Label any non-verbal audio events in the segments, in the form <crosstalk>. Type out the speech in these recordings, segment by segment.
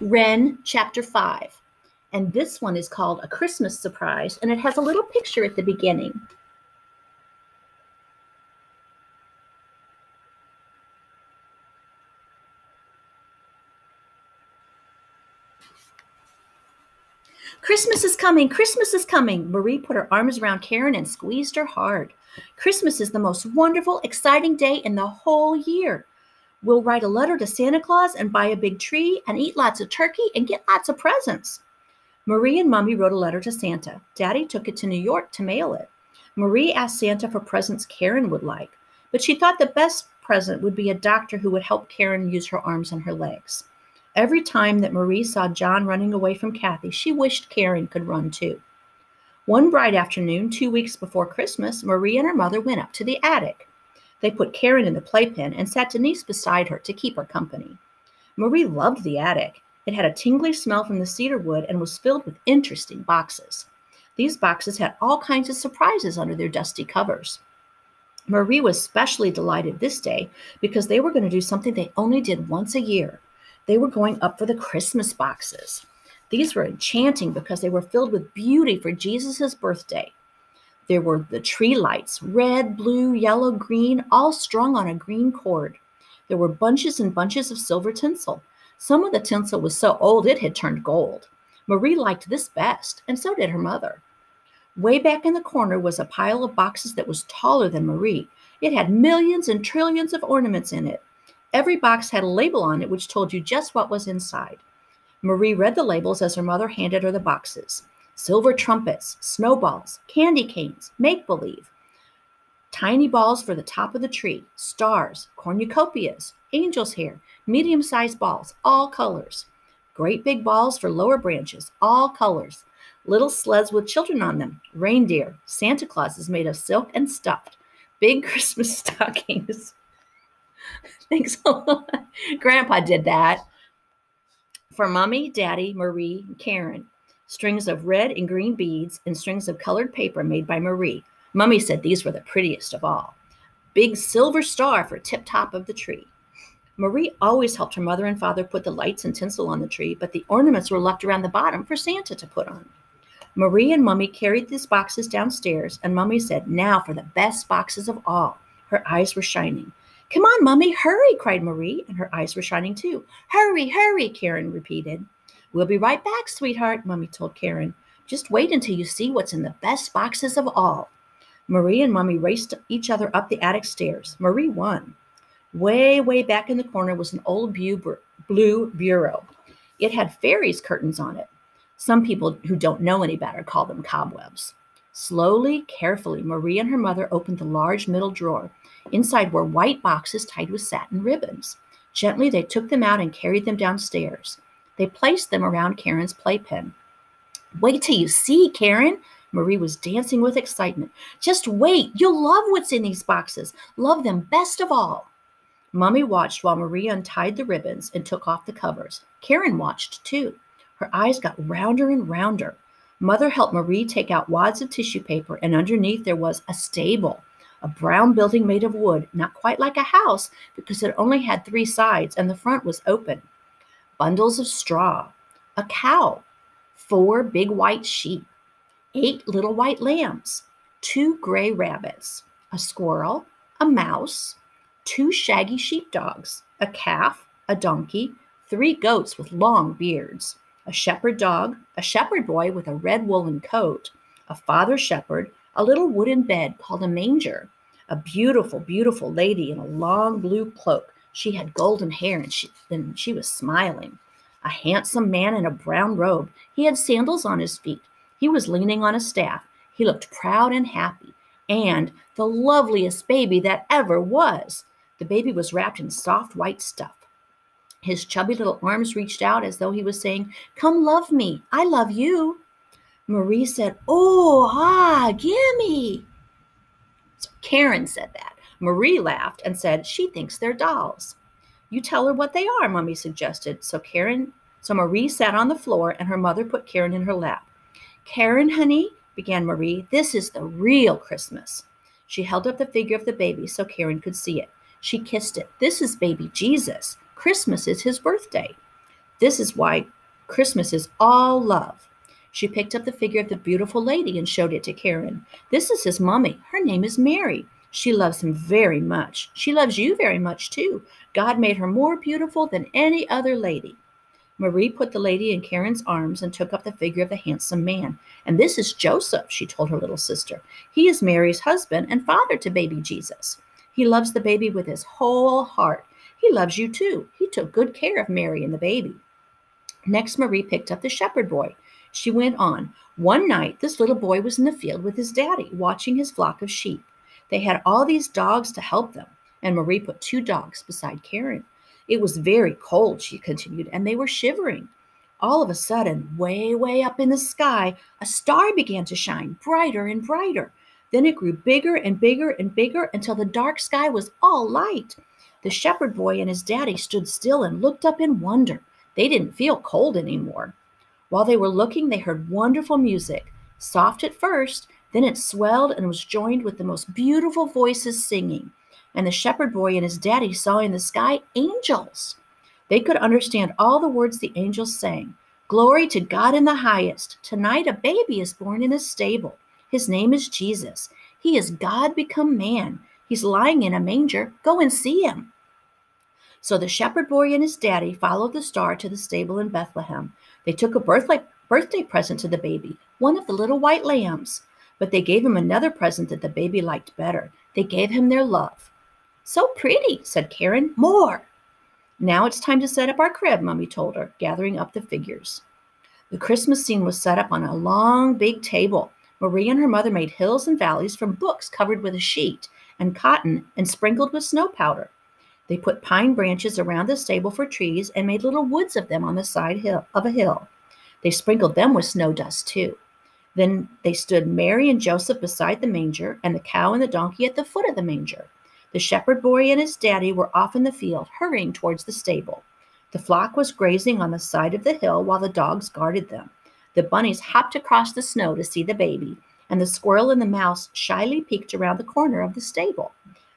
Wren chapter 5. And this one is called A Christmas Surprise, and it has a little picture at the beginning. Christmas is coming, Christmas is coming. Marie put her arms around Karen and squeezed her hard. Christmas is the most wonderful, exciting day in the whole year. We'll write a letter to Santa Claus and buy a big tree and eat lots of turkey and get lots of presents. Marie and Mummy wrote a letter to Santa. Daddy took it to New York to mail it. Marie asked Santa for presents Karen would like, but she thought the best present would be a doctor who would help Karen use her arms and her legs. Every time that Marie saw John running away from Kathy, she wished Karen could run too. One bright afternoon, two weeks before Christmas, Marie and her mother went up to the attic. They put Karen in the playpen and sat Denise beside her to keep her company. Marie loved the attic. It had a tingly smell from the cedar wood and was filled with interesting boxes. These boxes had all kinds of surprises under their dusty covers. Marie was specially delighted this day because they were going to do something they only did once a year. They were going up for the Christmas boxes. These were enchanting because they were filled with beauty for Jesus' birthday. There were the tree lights, red, blue, yellow, green, all strung on a green cord. There were bunches and bunches of silver tinsel. Some of the tinsel was so old it had turned gold. Marie liked this best, and so did her mother. Way back in the corner was a pile of boxes that was taller than Marie. It had millions and trillions of ornaments in it. Every box had a label on it which told you just what was inside. Marie read the labels as her mother handed her the boxes silver trumpets, snowballs, candy canes, make believe, tiny balls for the top of the tree, stars, cornucopias, angel's hair, medium sized balls, all colors, great big balls for lower branches, all colors, little sleds with children on them, reindeer, Santa Claus is made of silk and stuffed, big <laughs> Christmas stockings. <laughs> Thanks a lot. Grandpa did that. For mommy, daddy, Marie, and Karen strings of red and green beads, and strings of colored paper made by Marie. Mummy said these were the prettiest of all. Big silver star for tip top of the tree. Marie always helped her mother and father put the lights and tinsel on the tree, but the ornaments were left around the bottom for Santa to put on. Marie and Mummy carried these boxes downstairs, and Mummy said, Now for the best boxes of all. Her eyes were shining. Come on, Mummy, hurry, cried Marie, and her eyes were shining too. Hurry, hurry, Karen repeated. We'll be right back, sweetheart, Mummy told Karen. Just wait until you see what's in the best boxes of all. Marie and Mummy raced each other up the attic stairs. Marie won. Way, way back in the corner was an old blue bureau. It had fairies' curtains on it. Some people who don't know any better call them cobwebs. Slowly, carefully, Marie and her mother opened the large middle drawer. Inside were white boxes tied with satin ribbons. Gently, they took them out and carried them downstairs. They placed them around Karen's playpen. Wait till you see, Karen. Marie was dancing with excitement. Just wait. You'll love what's in these boxes. Love them best of all. Mummy watched while Marie untied the ribbons and took off the covers. Karen watched too. Her eyes got rounder and rounder. Mother helped Marie take out wads of tissue paper, and underneath there was a stable, a brown building made of wood, not quite like a house because it only had three sides and the front was open bundles of straw, a cow, four big white sheep, eight little white lambs, two gray rabbits, a squirrel, a mouse, two shaggy sheepdogs, a calf, a donkey, three goats with long beards, a shepherd dog, a shepherd boy with a red woolen coat, a father shepherd, a little wooden bed called a manger, a beautiful, beautiful lady in a long blue cloak she had golden hair and she, and she was smiling. A handsome man in a brown robe. He had sandals on his feet. He was leaning on a staff. He looked proud and happy. And the loveliest baby that ever was. The baby was wrapped in soft white stuff. His chubby little arms reached out as though he was saying, Come love me. I love you. Marie said, Oh, ah, gimme. So Karen said that. Marie laughed and said she thinks they're dolls. You tell her what they are, Mummy suggested. So Karen, so Marie sat on the floor and her mother put Karen in her lap. Karen, honey, began Marie, this is the real Christmas. She held up the figure of the baby so Karen could see it. She kissed it. This is baby Jesus. Christmas is his birthday. This is why Christmas is all love. She picked up the figure of the beautiful lady and showed it to Karen. This is his mummy. Her name is Mary. She loves him very much. She loves you very much, too. God made her more beautiful than any other lady. Marie put the lady in Karen's arms and took up the figure of the handsome man. And this is Joseph, she told her little sister. He is Mary's husband and father to baby Jesus. He loves the baby with his whole heart. He loves you too. He took good care of Mary and the baby. Next, Marie picked up the shepherd boy. She went on. One night, this little boy was in the field with his daddy, watching his flock of sheep. They had all these dogs to help them, and Marie put two dogs beside Karen. It was very cold, she continued, and they were shivering. All of a sudden, way, way up in the sky, a star began to shine brighter and brighter. Then it grew bigger and bigger and bigger until the dark sky was all light. The shepherd boy and his daddy stood still and looked up in wonder. They didn't feel cold anymore. While they were looking, they heard wonderful music. Soft at first, then it swelled and was joined with the most beautiful voices singing and the shepherd boy and his daddy saw in the sky angels. They could understand all the words the angels sang. Glory to God in the highest. Tonight a baby is born in a stable. His name is Jesus. He is God become man. He's lying in a manger. Go and see him. So the shepherd boy and his daddy followed the star to the stable in Bethlehem. They took a birthday, birthday present to the baby, one of the little white lambs. But they gave him another present that the baby liked better. They gave him their love. So pretty, said Karen. More. Now it's time to set up our crib, Mummy told her, gathering up the figures. The Christmas scene was set up on a long, big table. Marie and her mother made hills and valleys from books covered with a sheet and cotton and sprinkled with snow powder. They put pine branches around the stable for trees and made little woods of them on the side hill of a hill. They sprinkled them with snow dust too. Then they stood Mary and Joseph beside the manger and the cow and the donkey at the foot of the manger. The shepherd boy and his daddy were off in the field, hurrying towards the stable. The flock was grazing on the side of the hill while the dogs guarded them. The bunnies hopped across the snow to see the baby, and the squirrel and the mouse shyly peeked around the corner of the stable.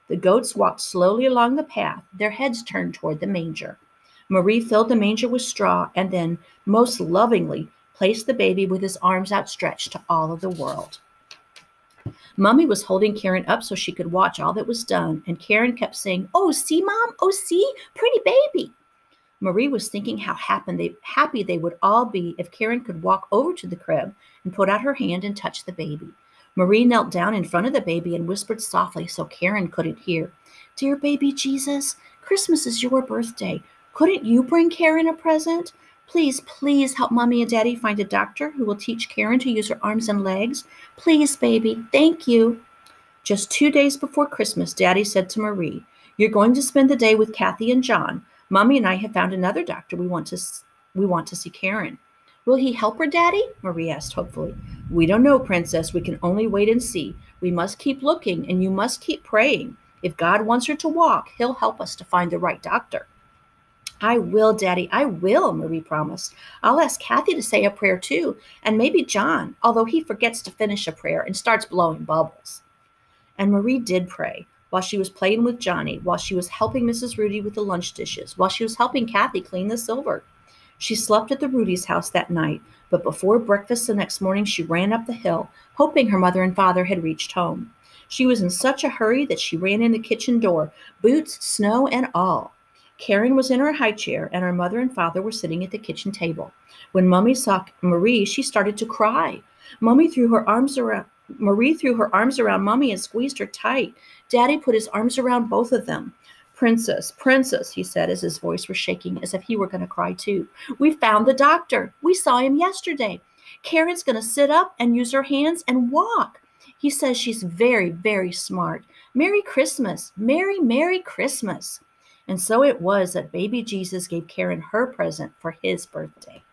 The goats walked slowly along the path, their heads turned toward the manger. Marie filled the manger with straw and then, most lovingly, placed the baby with his arms outstretched to all of the world. Mummy was holding Karen up so she could watch all that was done, and Karen kept saying, Oh, see, Mom, oh, see, pretty baby. Marie was thinking how happy they would all be if Karen could walk over to the crib and put out her hand and touch the baby. Marie knelt down in front of the baby and whispered softly so Karen couldn't hear, Dear baby Jesus, Christmas is your birthday. Couldn't you bring Karen a present? Please, please help mommy and daddy find a doctor who will teach Karen to use her arms and legs. Please, baby. Thank you. Just two days before Christmas, Daddy said to Marie, You're going to spend the day with Kathy and John. Mommy and I have found another doctor we want to we want to see Karen. Will he help her, Daddy? Marie asked hopefully. We don't know, Princess. We can only wait and see. We must keep looking and you must keep praying. If God wants her to walk, he'll help us to find the right doctor. I will, Daddy. I will, Marie promised. I'll ask Kathy to say a prayer too, and maybe John, although he forgets to finish a prayer and starts blowing bubbles. And Marie did pray while she was playing with Johnny, while she was helping Mrs. Rudy with the lunch dishes, while she was helping Kathy clean the silver. She slept at the Rudy's house that night, but before breakfast the next morning she ran up the hill, hoping her mother and father had reached home. She was in such a hurry that she ran in the kitchen door, boots, snow, and all. Karen was in her high chair, and her mother and father were sitting at the kitchen table. When Mummy saw Marie, she started to cry. Mummy threw her arms around Marie threw her arms around Mummy and squeezed her tight. Daddy put his arms around both of them. Princess, Princess, he said as his voice was shaking as if he were going to cry too. We found the doctor. We saw him yesterday. Karen's going to sit up and use her hands and walk. He says she's very, very smart. Merry Christmas. Merry, Merry Christmas. And so it was that baby Jesus gave Karen her present for his birthday.